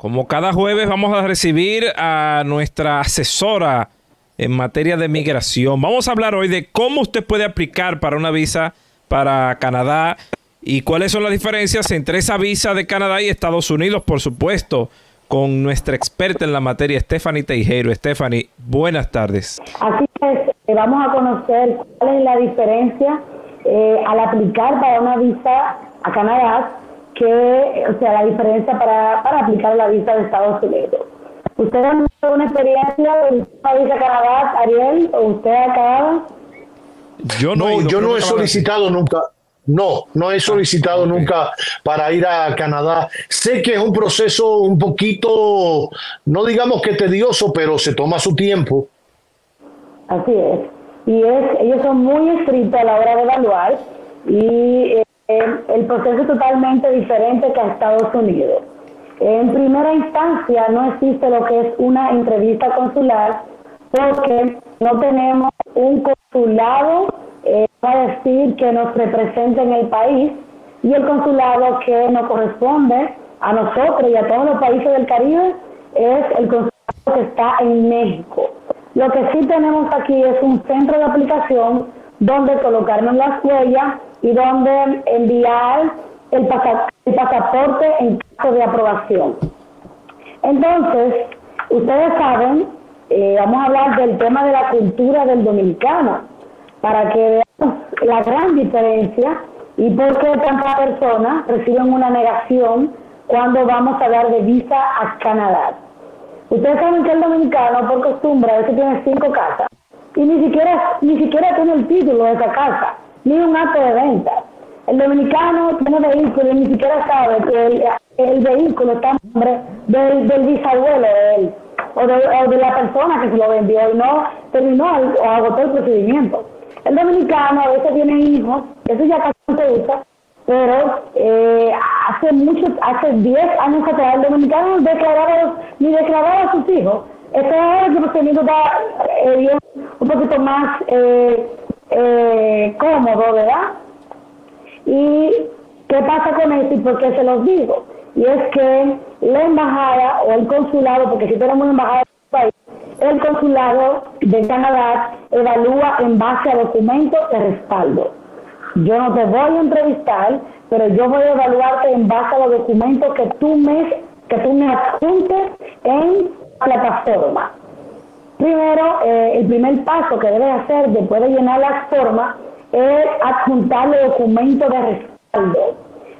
Como cada jueves vamos a recibir a nuestra asesora en materia de migración. Vamos a hablar hoy de cómo usted puede aplicar para una visa para Canadá y cuáles son las diferencias entre esa visa de Canadá y Estados Unidos, por supuesto, con nuestra experta en la materia, Stephanie Tejero. Stephanie, buenas tardes. Así es, eh, vamos a conocer cuál es la diferencia eh, al aplicar para una visa a Canadá que, o sea, la diferencia para, para aplicar la visa de Estados Unidos. ¿Usted ha tenido una experiencia en la visa Canadá, Ariel? ¿O usted acaba? Yo no, yo no he solicitado nunca. No, no he solicitado nunca para ir a Canadá. Sé que es un proceso un poquito, no digamos que tedioso, pero se toma su tiempo. Así es. Y es, ellos son muy estrictos a la hora de evaluar y eh, el proceso es totalmente diferente que a Estados Unidos. En primera instancia no existe lo que es una entrevista consular porque no tenemos un consulado eh, para decir que nos represente en el país y el consulado que nos corresponde a nosotros y a todos los países del Caribe es el consulado que está en México. Lo que sí tenemos aquí es un centro de aplicación donde colocarnos las huellas y donde enviar el, pasaporte en caso de aprobación. Entonces, ustedes saben, eh, vamos a hablar del tema de la cultura del dominicano, para que veamos la gran diferencia y por qué tantas personas reciben una negación cuando vamos a hablar de visa a Canadá. Ustedes saben que el dominicano, por costumbre, a veces tiene cinco casas y ni siquiera, ni siquiera tiene el título de esa casa, ni un acto de venta. El dominicano tiene vehículo y ni siquiera sabe que el, vehículo está en nombre del, del bisabuelo de él o de, la persona que se lo vendió y no terminó o agotó el procedimiento. El dominicano a veces tiene hijos, eso ya casi no se usa, pero eh, hace muchos, hace 10 años atrás el dominicano declaraba, ni declaraba a sus hijos. Este es el procedimiento está eh, un poquito más eh, eh, cómodo, ¿verdad? ¿Y qué pasa con esto y por qué se los digo? Y es que la embajada o el consulado, porque si tenemos embajada en país, el consulado de Canadá evalúa en base a documentos de respaldo. Yo no te voy a entrevistar, pero yo voy a evaluarte en base a los documentos que tú me, que tú me adjuntes en la plataforma. Primero, eh, el primer paso que debes hacer después de llenar las formas es adjuntar los documentos de respaldo.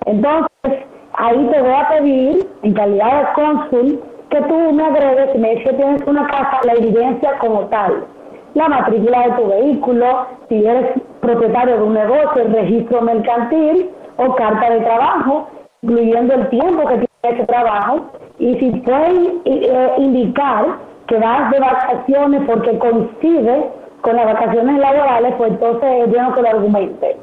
Entonces, ahí te voy a pedir, en calidad de cónsul, que tú me agregues, me dices que tienes una casa, la evidencia como tal. La matrícula de tu vehículo, si eres propietario de un negocio, el registro mercantil o carta de trabajo, incluyendo el tiempo que tiene ese trabajo. Y si puedes eh, indicar que vas de vacaciones porque coincide con las vacaciones laborales, pues entonces es bueno que lo argumente.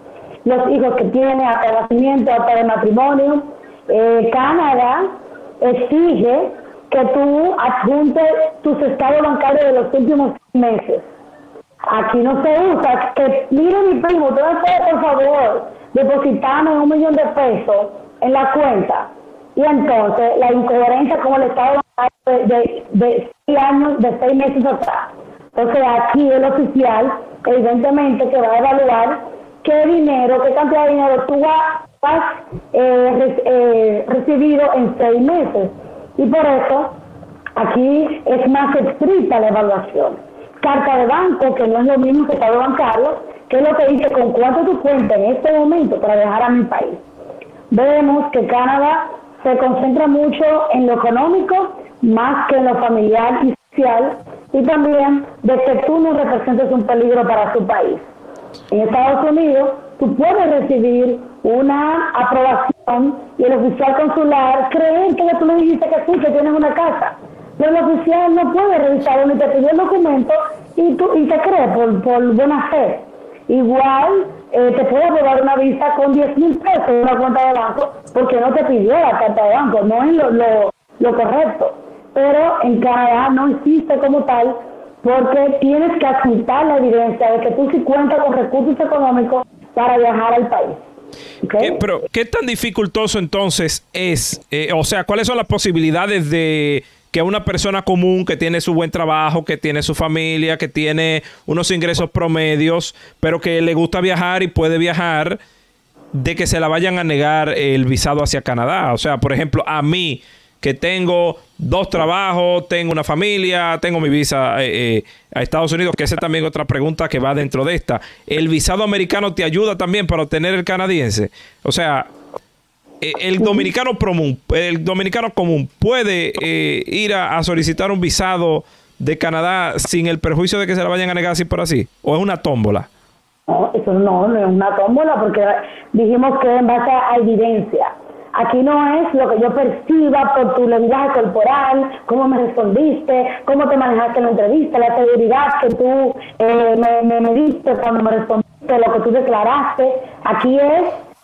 Los hijos que tiene hasta el nacimiento, hasta el matrimonio. Eh, Canadá exige que tú adjuntes tus estados bancarios de los últimos meses. Aquí no se usa. Que mire mi primo, tú por favor, depositarme un millón de pesos en la cuenta. Y entonces, la incoherencia como el estado de, de, seis años, de seis meses atrás. Entonces, aquí el oficial, evidentemente, que va a evaluar qué dinero, qué cantidad de dinero tú has eh, eh, recibido en seis meses. Y por eso, aquí es más estricta la evaluación. Carta de banco, que no es lo mismo que estado bancario, que es lo que dice con cuánto tú cuentas en este momento para dejar a mi país. Vemos que Canadá se concentra mucho en lo económico más que en lo familiar y social y también de que tú no representes un peligro para su país. En Estados Unidos tú puedes recibir una aprobación y el oficial consular cree que tú le dijiste que sí, que tienes una casa. Pero el oficial no puede revisar ni te pidió el documento y, tú, y te cree por, por buena fe. Igual eh, te puede aprobar una visa con 10 mil pesos en una cuenta de banco porque no te pidió la carta de banco, no es lo, lo, lo correcto. Pero en Canadá no existe como tal porque tienes que adjuntar la evidencia de que tú sí cuentas con recursos económicos para viajar al país. pero, ¿qué tan dificultoso entonces es? Eh, o sea, ¿cuáles son las posibilidades de que una persona común que tiene su buen trabajo, que tiene su familia, que tiene unos ingresos promedios, pero que le gusta viajar y puede viajar, de que se la vayan a negar el visado hacia Canadá? O sea, por ejemplo, a mí, que tengo dos trabajos, tengo una familia, tengo mi visa eh, eh, a Estados Unidos, que esa es también otra pregunta que va dentro de esta. ¿El visado americano te ayuda también para obtener el canadiense? O sea, eh, el dominicano el dominicano común puede ir a, solicitar un visado de Canadá sin el perjuicio de que se la vayan a negar así por así, o es una tómbola. No, eso no, no es una tómbola porque dijimos que en base a evidencia. Aquí no es lo que yo perciba por tu lenguaje corporal, cómo me respondiste, cómo te manejaste en la entrevista, la seguridad que tú eh, me, me, diste cuando me respondiste, lo que tú declaraste. Aquí es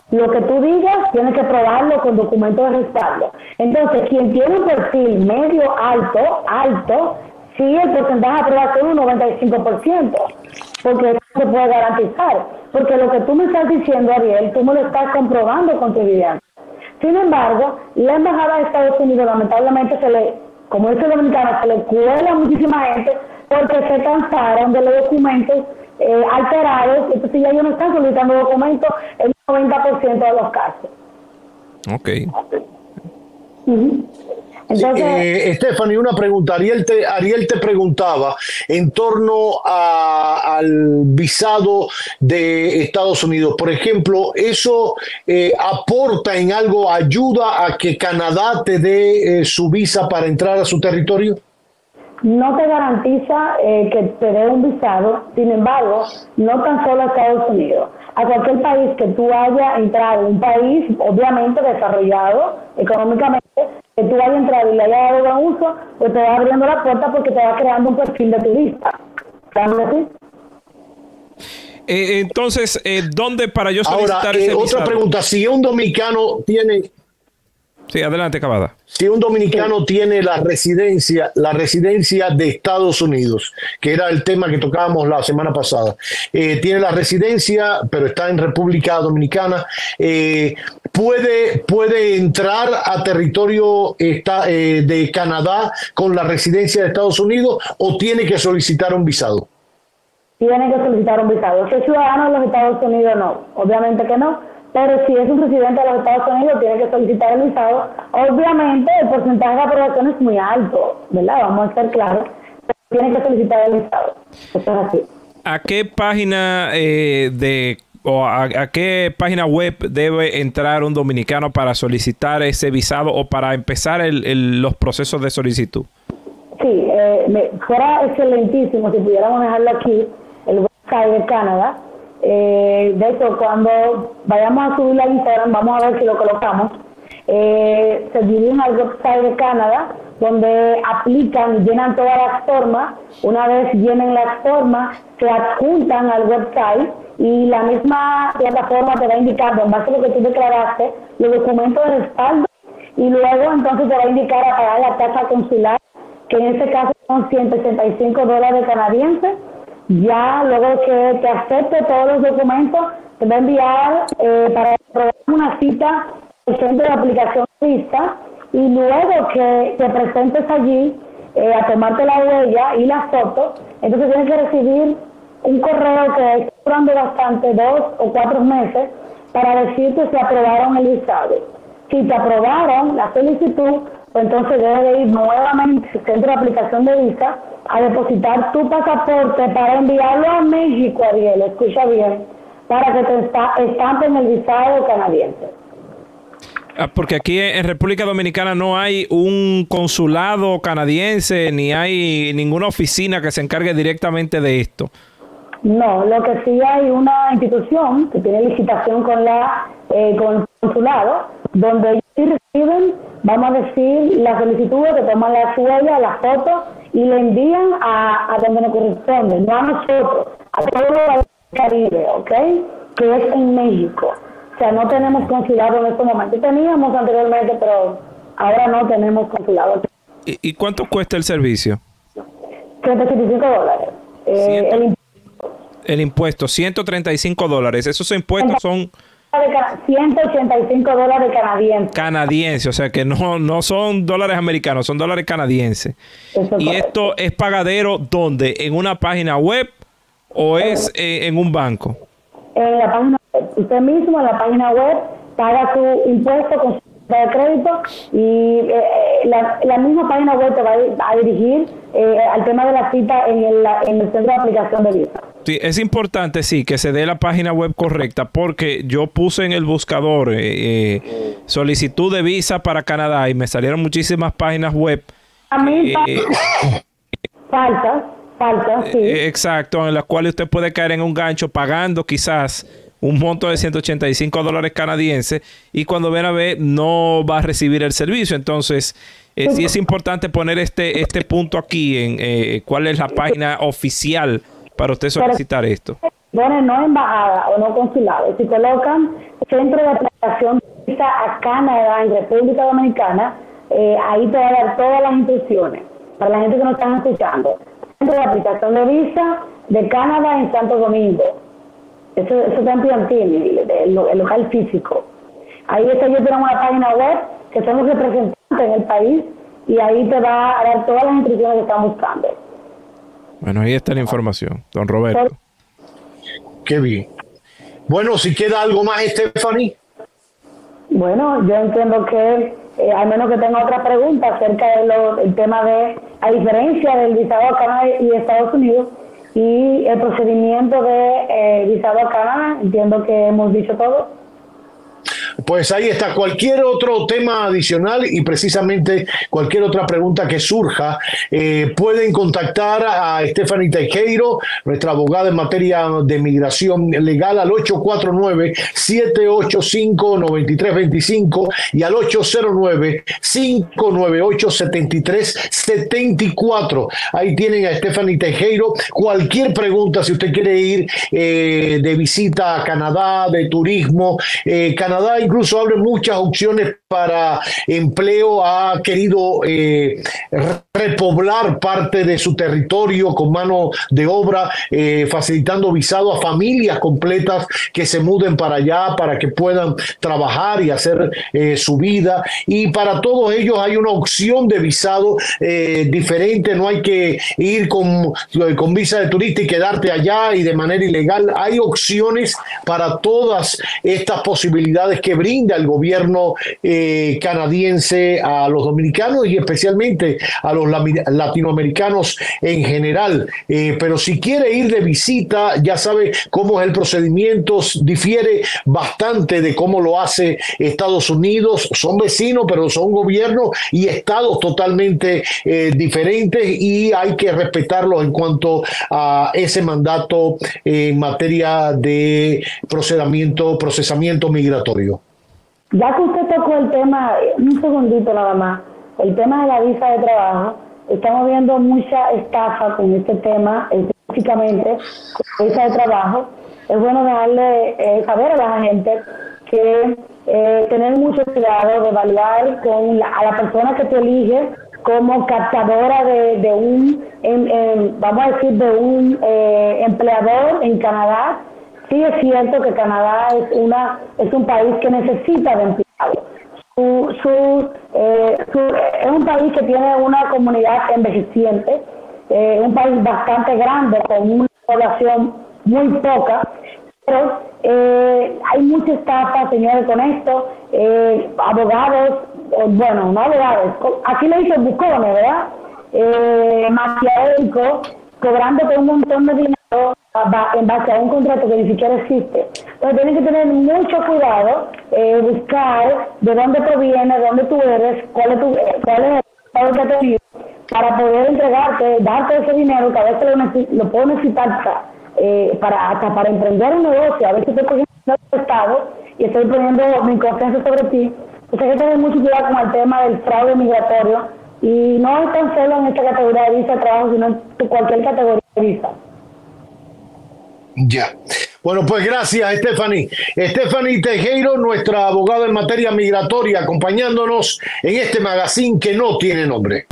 lo que tú digas, tienes que probarlo con documentos de respaldo. Entonces, quien tiene un perfil medio alto, alto, sí el porcentaje de aprobación es un 95%, porque eso se puede garantizar. Porque lo que tú me estás diciendo, Ariel, tú me lo estás comprobando con tu evidencia. Sin embargo, la embajada de Estados Unidos lamentablemente se le, como dice dominicana, se le cuela a muchísima gente porque se cansaron de los documentos eh, alterados, entonces ya ellos no están solicitando documentos en el 90% de los casos. Ok. Eh, Stephanie, una pregunta. Ariel te, Ariel te preguntaba en torno al visado de Estados Unidos. Por ejemplo, ¿eso eh, aporta en algo, ayuda a que Canadá te dé eh, su visa para entrar a su territorio? No te garantiza que te dé un visado, sin embargo, no tan solo a Estados Unidos a cualquier país que tú hayas entrado, un país obviamente desarrollado económicamente, que tú hayas entrado y le hayas dado un uso, pues te va abriendo la puerta porque te va creando un perfil de turista. ¿Sabes eh, entonces, eh, ¿dónde para yo solicitar Ahora, eh, otra pregunta, si un dominicano tiene Sí, adelante, Cavada. Si un dominicano tiene la residencia, la residencia de Estados Unidos, que era el tema que tocábamos la semana pasada, eh, tiene la residencia, pero está en República Dominicana, eh, puede, puede entrar a territorio eh, de Canadá con la residencia de Estados Unidos o tiene que solicitar un visado. Tiene que solicitar un visado. Si es ciudadano de los Estados Unidos, no. Obviamente que no pero si es un residente de los Estados Unidos, tiene que solicitar el visado. Obviamente, el porcentaje de aprobación es muy alto, ¿verdad? Vamos a ser claros. tiene que solicitar el visado. Eso es así. ¿A qué página eh, de o a, qué página web debe entrar un dominicano para solicitar ese visado o para empezar el, los procesos de solicitud? Sí, eh, fuera excelentísimo si pudiéramos dejarlo aquí, el website de Canadá, eh, de hecho, cuando vayamos a subir la Instagram, vamos a ver si lo colocamos. Eh, se dividen al website de Canadá, donde aplican llenan todas las formas. Una vez llenen las formas, se adjuntan al website y la misma plataforma te va a indicar, en base a lo que tú declaraste, los documentos de respaldo. Y luego entonces te va a indicar a pagar la tasa consular, que en este caso son 165 dólares canadienses. Ya luego que te acepte todos los documentos, te va a enviar eh, para una cita al centro de aplicación vista. Y luego que te presentes allí eh, a tomarte la huella y la foto, entonces tienes que recibir un correo que está durando bastante, dos o cuatro meses, para decirte si aprobaron el visado. Si te aprobaron la solicitud, pues entonces debes de ir nuevamente al centro de aplicación de visa a depositar tu pasaporte para enviarlo a México, Ariel, escucha bien, para que te estampen el visado canadiense. Ah, porque aquí en República Dominicana no hay un consulado canadiense ni hay ninguna oficina que se encargue directamente de esto. No, lo que sí hay una institución que tiene licitación con la eh, con el consulado, donde ellos sí reciben, vamos a decir, la solicitud que toman la huella, la foto y le envían a, a donde nos corresponde, no a nosotros, a todo el Caribe, ¿ok? Que es en México. O sea, no tenemos consulado en este momento. Teníamos anteriormente, pero ahora no tenemos consulado. ¿Y, y cuánto cuesta el servicio? 135 dólares. Eh, el, el, impuesto, 135 dólares. Esos impuestos son 185 dólares canadienses. Canadienses, o sea que no, no son dólares americanos, son dólares canadienses. y esto es pagadero ¿dónde? ¿En una página web o es eh, en un banco? En la página web. Usted mismo en la página web paga su impuesto con su de crédito y eh, eh, la, misma página web te va a, dirigir eh, al tema de la cita en el, en el centro de aplicación de visa. Es importante, sí, que se dé la página web correcta porque yo puse en el buscador solicitud de visa para Canadá y me salieron muchísimas páginas web. A mí, faltas, faltas, sí. Exacto, en las cuales usted puede caer en un gancho pagando quizás un monto de 185 dólares canadienses y cuando ven a ver no va a recibir el servicio. Entonces, eh, sí es importante poner este, este punto aquí en eh, cuál es la página oficial para usted solicitar esto. Bueno, no embajada o no consulado. Si colocan centro de aplicación a Canadá en República Dominicana, eh, ahí te va a dar todas las instrucciones para la gente que nos está escuchando. Centro de aplicación de visa de Canadá en Santo Domingo eso, eso está en el, local físico. Ahí está, yo tengo una página web que son los representantes en el país y ahí te va a dar todas las instrucciones que están buscando. Bueno, ahí está la información, don Roberto. Qué bien. Bueno, si queda algo más, Stephanie. Bueno, yo entiendo que, eh, al menos que tenga otra pregunta acerca del tema de, a diferencia del visado a Canadá y Estados Unidos, y el procedimiento de eh, visado a Canadá, entiendo que hemos dicho todo. Pues ahí está. Cualquier otro tema adicional y precisamente cualquier otra pregunta que surja, eh, pueden contactar a Stephanie Tejero, nuestra abogada en materia de migración legal, al 849-785-9325 y al 809-598-7374. Ahí tienen a Stephanie Tejero. Cualquier pregunta, si usted quiere ir eh, de visita a Canadá, de turismo, eh, Canadá incluso abre muchas opciones para empleo, ha querido eh, repoblar parte de su territorio con mano de obra, eh, facilitando visado a familias completas que se muden para allá para que puedan trabajar y hacer eh, su vida. Y para todos ellos hay una opción de visado diferente, no hay que ir con, con visa de turista y quedarte allá y de manera ilegal. Hay opciones para todas estas posibilidades que brinda el gobierno eh, canadiense a los dominicanos y especialmente a los latinoamericanos en general. Eh, pero si quiere ir de visita, ya sabe cómo es el procedimiento, difiere bastante de cómo lo hace Estados Unidos. Son vecinos, pero son gobiernos y estados totalmente eh, diferentes y hay que respetarlos en cuanto a ese mandato en materia de procedimiento, procesamiento migratorio. Ya que usted tocó el tema, un segundito nada más, el tema de la visa de trabajo, estamos viendo mucha estafa con este tema, específicamente la visa de trabajo. Es bueno dejarle eh, saber a la gente que eh, tener mucho cuidado de evaluar con a la persona que te elige como captadora de, un, vamos a decir, de un eh, empleador en Canadá Sí es cierto que Canadá es una es un país que necesita de empleados. Eh, es un país que tiene una comunidad envejeciente, eh, un país bastante grande con una población muy poca, pero eh, hay mucha estafa, señores, con esto. abogados, bueno, no abogados, aquí le dicen bucones, ¿verdad? Eh, cobrando con un montón de dinero en base a un contrato que ni siquiera existe. Entonces tienen que tener mucho cuidado, eh, buscar de dónde proviene, de dónde tú eres, cuál es, tu, cuál es el que te para poder entregarte, darte ese dinero que a veces lo, lo puedo necesitar eh, para, hasta para emprender un negocio. A veces estoy cogiendo el Estado y estoy poniendo mi confianza sobre ti. Entonces hay que tener mucho cuidado con el tema del fraude migratorio y no es tan solo en esta categoría de visa de trabajo, sino en cualquier categoría de visa. Ya. Bueno, pues gracias, Stephanie. Stephanie Tejero, nuestra abogada en materia migratoria, acompañándonos en este magazine que no tiene nombre.